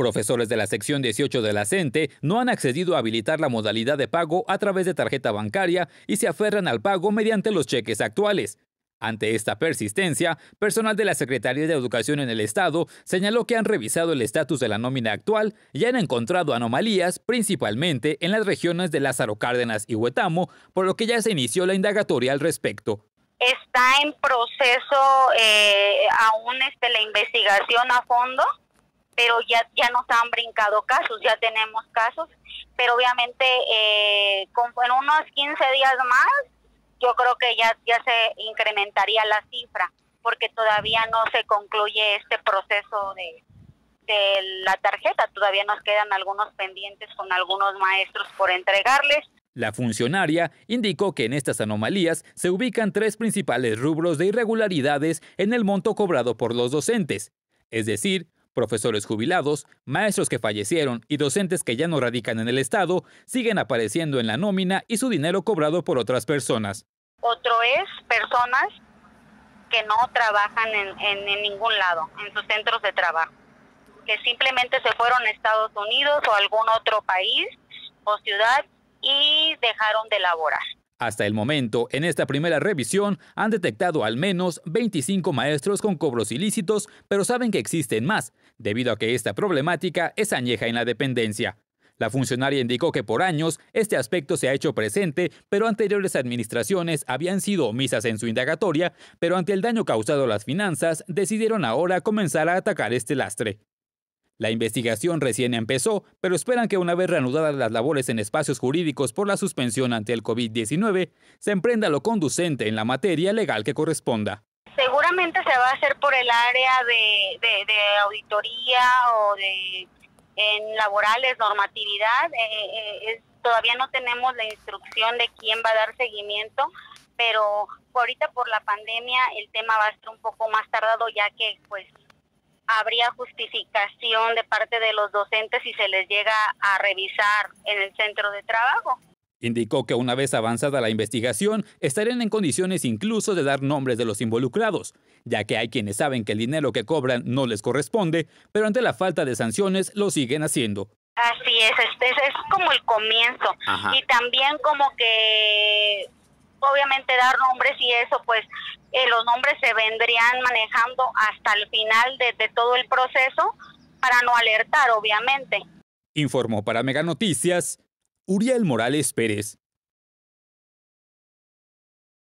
Profesores de la sección 18 de la CENTE no han accedido a habilitar la modalidad de pago a través de tarjeta bancaria y se aferran al pago mediante los cheques actuales. Ante esta persistencia, personal de la Secretaría de Educación en el Estado señaló que han revisado el estatus de la nómina actual y han encontrado anomalías, principalmente en las regiones de Lázaro Cárdenas y Huetamo, por lo que ya se inició la indagatoria al respecto. Está en proceso eh, aún este, la investigación a fondo pero ya, ya nos han brincado casos, ya tenemos casos, pero obviamente eh, en unos 15 días más yo creo que ya, ya se incrementaría la cifra, porque todavía no se concluye este proceso de, de la tarjeta, todavía nos quedan algunos pendientes con algunos maestros por entregarles. La funcionaria indicó que en estas anomalías se ubican tres principales rubros de irregularidades en el monto cobrado por los docentes, es decir, Profesores jubilados, maestros que fallecieron y docentes que ya no radican en el Estado siguen apareciendo en la nómina y su dinero cobrado por otras personas. Otro es personas que no trabajan en, ningún lado, en sus centros de trabajo, que simplemente se fueron a Estados Unidos o algún otro país o ciudad y dejaron de laborar. Hasta el momento, en esta primera revisión, han detectado al menos 25 maestros con cobros ilícitos, pero saben que existen más, debido a que esta problemática es añeja en la dependencia. La funcionaria indicó que por años este aspecto se ha hecho presente, pero anteriores administraciones habían sido omisas en su indagatoria, pero ante el daño causado a las finanzas, decidieron ahora comenzar a atacar este lastre. La investigación recién empezó, pero esperan que una vez reanudadas las labores en espacios jurídicos por la suspensión ante el COVID-19, se emprenda lo conducente en la materia legal que corresponda. Seguramente se va a hacer por el área de, auditoría o de en laborales, normatividad. Eh, eh, todavía no tenemos la instrucción de quién va a dar seguimiento, pero ahorita por la pandemia el tema va a estar un poco más tardado ya que pues habría justificación de parte de los docentes si se les llega a revisar en el centro de trabajo. Indicó que una vez avanzada la investigación, estarían en condiciones incluso de dar nombres de los involucrados, ya que hay quienes saben que el dinero que cobran no les corresponde, pero ante la falta de sanciones lo siguen haciendo. Así es, este es, como el comienzo. Y también como que dar nombres y eso, pues eh, los nombres se vendrían manejando hasta el final de, de todo el proceso para no alertar, obviamente. Informó para Mega Noticias Uriel Morales Pérez.